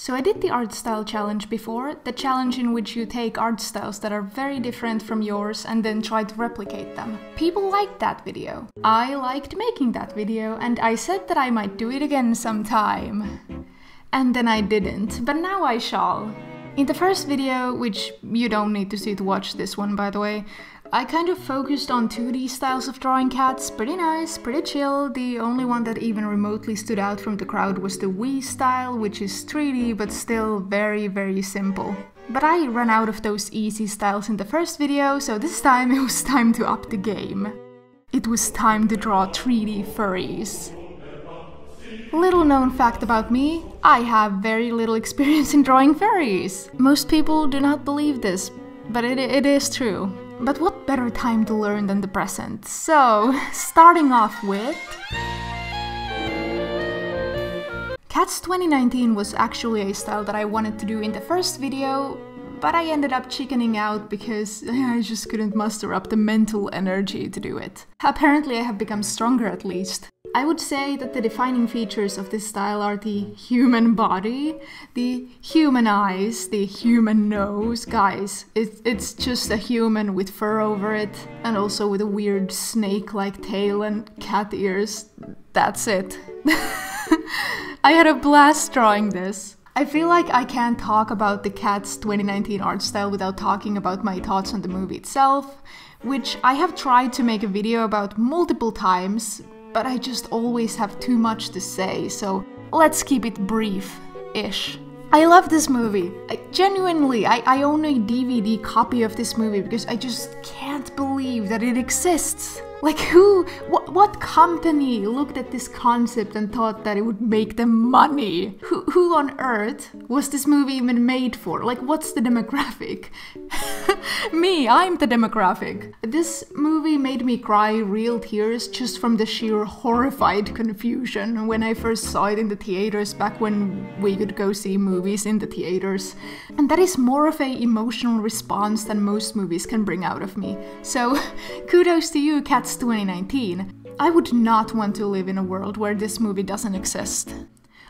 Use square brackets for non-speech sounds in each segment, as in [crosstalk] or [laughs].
So I did the art style challenge before, the challenge in which you take art styles that are very different from yours and then try to replicate them. People liked that video. I liked making that video and I said that I might do it again sometime. And then I didn't, but now I shall. In the first video, which you don't need to see to watch this one by the way, I kind of focused on 2D styles of drawing cats, pretty nice, pretty chill. The only one that even remotely stood out from the crowd was the Wii style, which is 3D but still very very simple. But I ran out of those easy styles in the first video, so this time [laughs] it was time to up the game. It was time to draw 3D furries. Little known fact about me, I have very little experience in drawing furries. Most people do not believe this, but it, it is true. But what better time to learn than the present? So, [laughs] starting off with... Cats 2019 was actually a style that I wanted to do in the first video, but I ended up chickening out because [laughs] I just couldn't muster up the mental energy to do it. Apparently I have become stronger at least. I would say that the defining features of this style are the human body, the human eyes, the human nose. Guys, it, it's just a human with fur over it, and also with a weird snake like tail and cat ears. That's it. [laughs] I had a blast drawing this. I feel like I can't talk about the Cats 2019 art style without talking about my thoughts on the movie itself, which I have tried to make a video about multiple times, but I just always have too much to say, so let's keep it brief-ish. I love this movie. I, genuinely, I, I own a DVD copy of this movie because I just can't believe that it exists. Like who, what, what company looked at this concept and thought that it would make them money? Who, who on earth was this movie even made for? Like what's the demographic? [laughs] me, I'm the demographic. This movie made me cry real tears just from the sheer horrified confusion when I first saw it in the theaters back when we could go see movies in the theaters. And that is more of a emotional response than most movies can bring out of me. So [laughs] kudos to you, Cats 2019. I would not want to live in a world where this movie doesn't exist.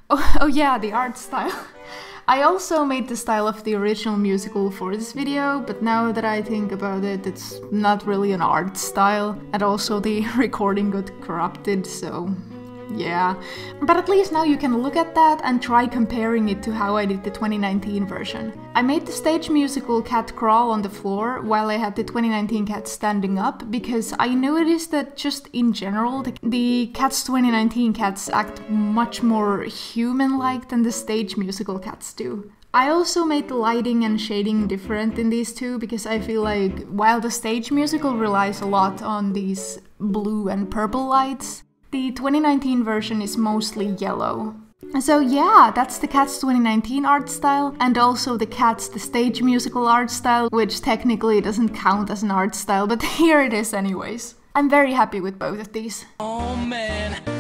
Oh, [laughs] oh yeah, the art style. [laughs] I also made the style of the original musical for this video, but now that I think about it, it's not really an art style, and also the [laughs] recording got corrupted, so yeah. But at least now you can look at that and try comparing it to how I did the 2019 version. I made the stage musical cat crawl on the floor while I had the 2019 cat standing up because I noticed that just in general the, the Cats 2019 cats act much more human-like than the stage musical cats do. I also made the lighting and shading different in these two because I feel like while the stage musical relies a lot on these blue and purple lights, the 2019 version is mostly yellow. So yeah, that's the Cats 2019 art style, and also the Cats the stage musical art style, which technically doesn't count as an art style, but [laughs] here it is anyways. I'm very happy with both of these. Oh man.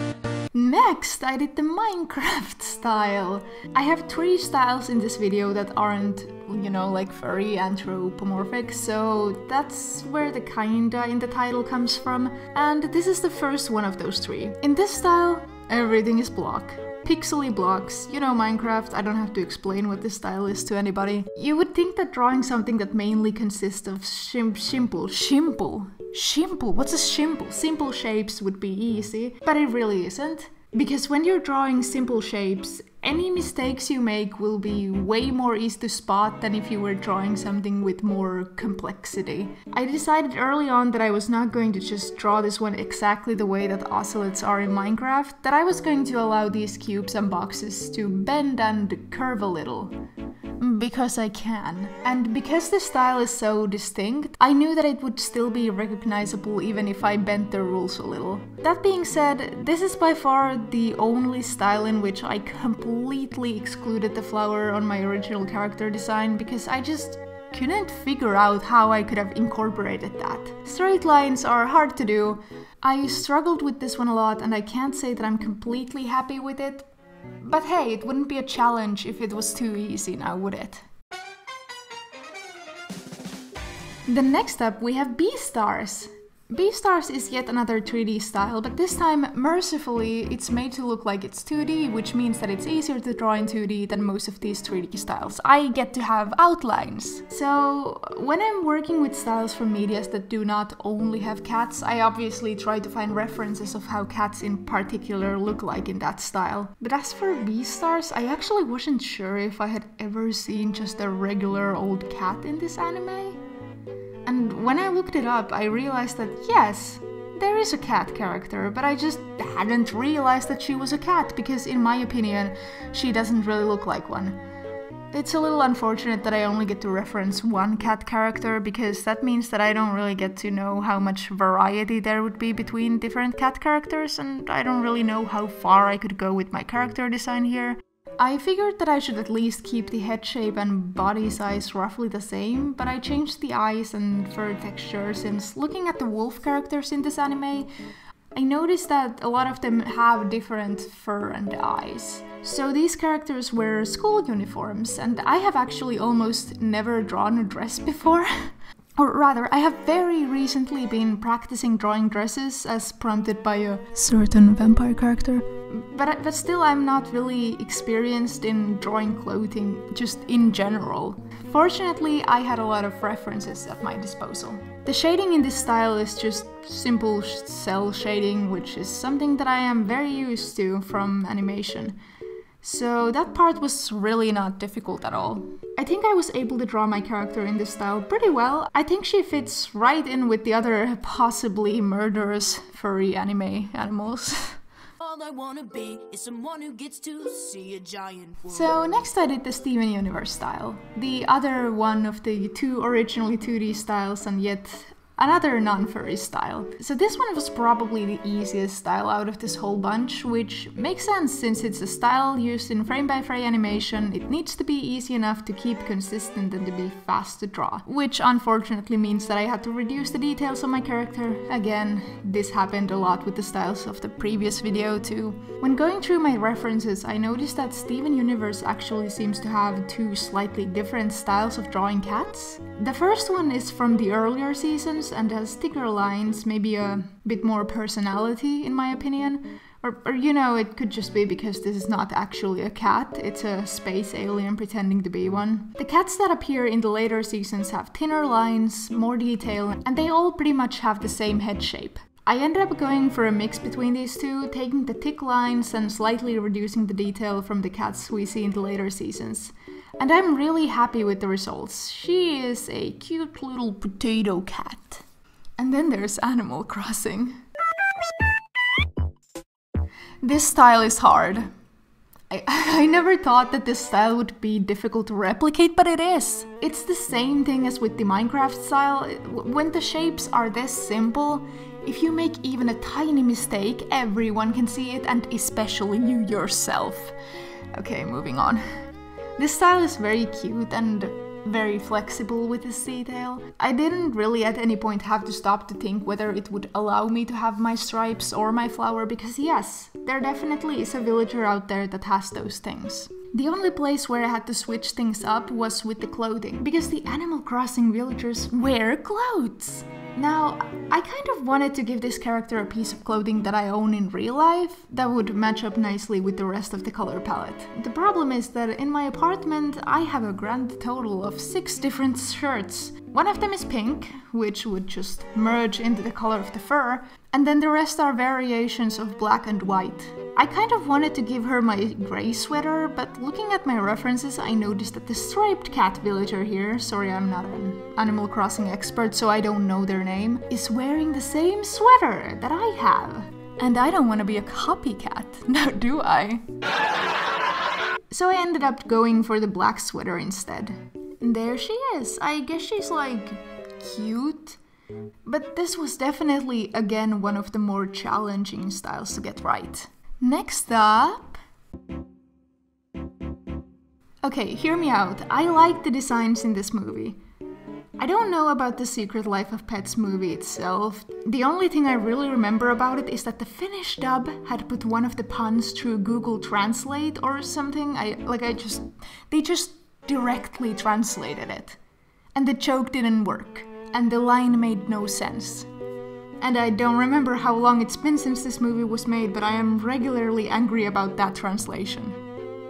Next, I did the Minecraft [laughs] style. I have three styles in this video that aren't, you know, like furry anthropomorphic, so that's where the kinda in the title comes from. And this is the first one of those three. In this style, everything is block. Pixely blocks, you know Minecraft, I don't have to explain what this style is to anybody. You would think that drawing something that mainly consists of shim simple, simple, simple, what's a simple? Simple shapes would be easy, but it really isn't. Because when you're drawing simple shapes, any mistakes you make will be way more easy to spot than if you were drawing something with more complexity. I decided early on that I was not going to just draw this one exactly the way that ocelots are in Minecraft, that I was going to allow these cubes and boxes to bend and curve a little Mm. because I can. And because the style is so distinct, I knew that it would still be recognizable even if I bent the rules a little. That being said, this is by far the only style in which I completely excluded the flower on my original character design because I just couldn't figure out how I could have incorporated that. Straight lines are hard to do. I struggled with this one a lot and I can't say that I'm completely happy with it, but hey, it wouldn't be a challenge if it was too easy now, would it? The next up we have Beastars. Beastars is yet another 3D style, but this time, mercifully, it's made to look like it's 2D, which means that it's easier to draw in 2D than most of these 3D styles. I get to have outlines. So, when I'm working with styles from medias that do not only have cats, I obviously try to find references of how cats in particular look like in that style. But as for Beastars, I actually wasn't sure if I had ever seen just a regular old cat in this anime. And when I looked it up, I realized that yes, there is a cat character, but I just hadn't realized that she was a cat because, in my opinion, she doesn't really look like one. It's a little unfortunate that I only get to reference one cat character because that means that I don't really get to know how much variety there would be between different cat characters, and I don't really know how far I could go with my character design here. I figured that I should at least keep the head shape and body size roughly the same, but I changed the eyes and fur texture since looking at the wolf characters in this anime, I noticed that a lot of them have different fur and eyes. So these characters wear school uniforms, and I have actually almost never drawn a dress [laughs] before. Or rather, I have very recently been practicing drawing dresses as prompted by a certain vampire character but, but still I'm not really experienced in drawing clothing just in general. Fortunately, I had a lot of references at my disposal. The shading in this style is just simple cel shading, which is something that I am very used to from animation. So that part was really not difficult at all. I think I was able to draw my character in this style pretty well. I think she fits right in with the other [laughs] possibly murderous furry anime animals. all I wanna be is someone who gets to see a giant world. So next I did the Steven Universe style, the other one of the two originally 2D styles and yet another non-furry style. So this one was probably the easiest style out of this whole bunch, which makes sense since it's a style used in frame-by-frame animation, it needs to be easy enough to keep consistent and to be fast to draw. Which unfortunately means that I had to reduce the details on my character. Again, this happened a lot with the styles of the previous video too. When going through my references, I noticed that Steven Universe actually seems to have two slightly different styles of drawing cats. The first one is from the earlier seasons and has thicker lines, maybe a bit more personality, in my opinion. Or, or, you know, it could just be because this is not actually a cat, it's a space alien pretending to be one. The cats that appear in the later seasons have thinner lines, more detail, and they all pretty much have the same head shape. I ended up going for a mix between these two, taking the thick lines and slightly reducing the detail from the cats we see in the later seasons. And I'm really happy with the results. She is a cute little potato cat. And then there's Animal Crossing. This style is hard. I, [laughs] I never thought that this style would be difficult to replicate, but it is. It's the same thing as with the Minecraft style. When the shapes are this simple, if you make even a tiny mistake, everyone can see it, and especially you yourself. Okay, moving on. This style is very cute and very flexible with its detail. I didn't really at any point have to stop to think whether it would allow me to have my stripes or my flower because yes, there definitely is a villager out there that has those things. The only place where I had to switch things up was with the clothing, because the Animal Crossing villagers wear clothes! Now, I kind of wanted to give this character a piece of clothing that I own in real life that would match up nicely with the rest of the color palette. The problem is that in my apartment I have a grand total of six different shirts. One of them is pink, which would just merge into the color of the fur, and then the rest are variations of black and white. I kind of wanted to give her my grey sweater, but looking at my references I noticed that the striped cat villager here, sorry I'm not an Animal Crossing expert so I don't know their name, is wearing the same sweater that I have. And I don't want to be a copycat, [laughs] now do I? so I ended up going for the black sweater instead. And there she is, I guess she's like cute but this was definitely again one of the more challenging styles to get right. Next up... Okay, hear me out. I like the designs in this movie. I don't know about the Secret Life of Pets movie itself. The only thing I really remember about it is that the Finnish dub had put one of the puns through Google Translate or something. I like I just they just directly translated it. And the joke didn't work and the line made no sense. And I don't remember how long it's been since this movie was made, but I am regularly angry about that translation.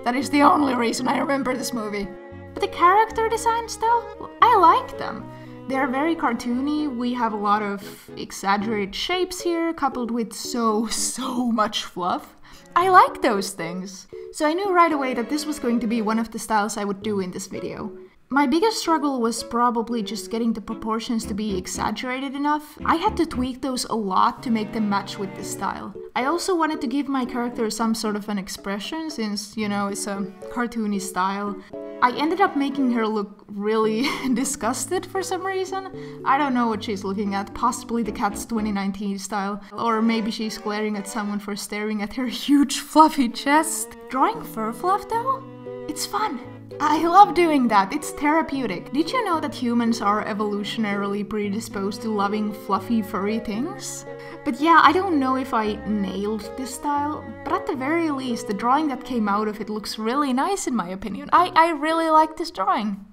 That is the only reason I remember this movie. But the character designs, though, I like them. They are very cartoony. We have a lot of exaggerated shapes here, coupled with so, [laughs] so much fluff. I like those things. So I knew right away that this was going to be one of the styles I would do in this video. My biggest struggle was probably just getting the proportions to be exaggerated enough. I had to tweak those a lot to make them match with the style. I also wanted to give my character some sort of an expression since, you know, it's a cartoony style. I ended up making her look really [laughs] disgusted for some reason. I don't know what she's looking at, possibly the Cats 2019 style. Or maybe she's glaring at someone for staring at her [laughs] huge fluffy chest. Drawing fur fluff though? It's fun. I love doing that, it's therapeutic. Did you know that humans are evolutionarily predisposed to loving fluffy, furry things? But yeah, I don't know if I nailed this style, but at the very least, the drawing that came out of it looks really nice in my opinion. I, I really like this drawing.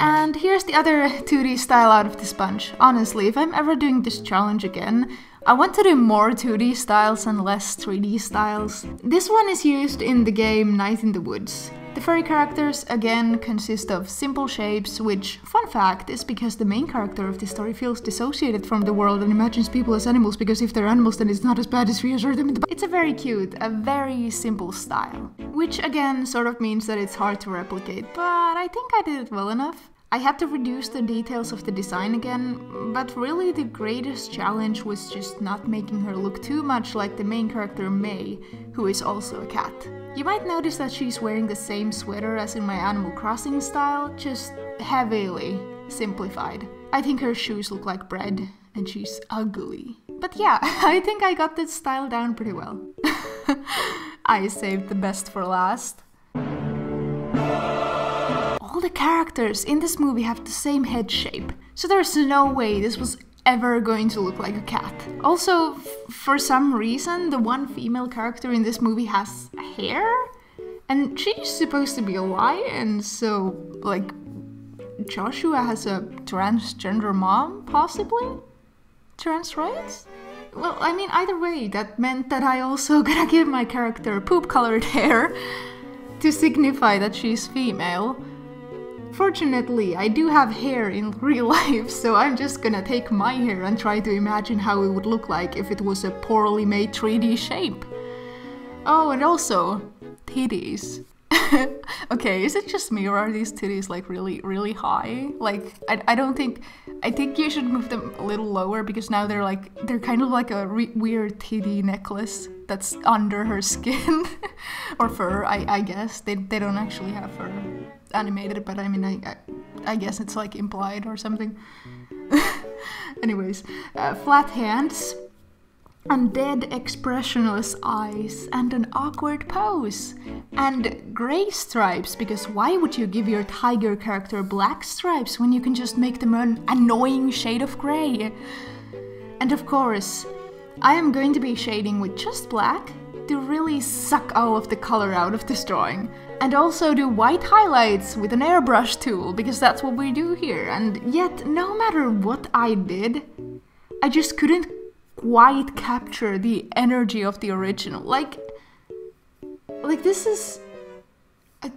And here's the other 2D style out of this bunch. Honestly, if I'm ever doing this challenge again, I want to do more 2D styles and less 3D styles. This one is used in the game Night in the Woods. The furry characters again consist of simple shapes, which, fun fact, is because the main character of this story feels dissociated from the world and imagines people as animals because if they're animals then it's not as bad as reassure them the It's a very cute, a very simple style. Which again sort of means that it's hard to replicate, but I think I did it well enough. I had to reduce the details of the design again, but really the greatest challenge was just not making her look too much like the main character Mae, who is also a cat. You might notice that she's wearing the same sweater as in my Animal Crossing style, just heavily simplified. I think her shoes look like bread, and she's ugly. But yeah, [laughs] I think I got this style down pretty well. [laughs] I saved the best for last the characters in this movie have the same head shape, so there's no way this was ever going to look like a cat. Also, for some reason, the one female character in this movie has hair, and she's supposed to be a lion, so, like, Joshua has a transgender mom, possibly? Trans rights? Well, I mean, either way, that meant that I also [laughs] gotta give my character poop colored hair [laughs] to signify that she's female. Fortunately, I do have hair in [laughs] real life, so I'm just gonna take my hair and try to imagine how it would look like if it was a poorly made 3D shape. Oh, and also, titties. [laughs] okay, is it just me or are these titties like really, really high? Like, I, I don't think, I think you should move them a little lower because now they're like, they're kind of like a weird titty necklace that's under her skin. [laughs] or fur, I, I guess. They, they don't actually have fur animated, but I mean, I, I, guess it's like implied or something. [laughs] Anyways, uh, flat hands, undead expressionless eyes, and an awkward pose. And grey stripes, because why would you give your tiger character black stripes when you can just make them an annoying shade of grey? And of course, I am going to be shading with just black to really suck all of the color out of this drawing. And also do white highlights with an airbrush tool, because that's what we do here. And yet, no matter what I did, I just couldn't quite capture the energy of the original. Like, like this is... [laughs]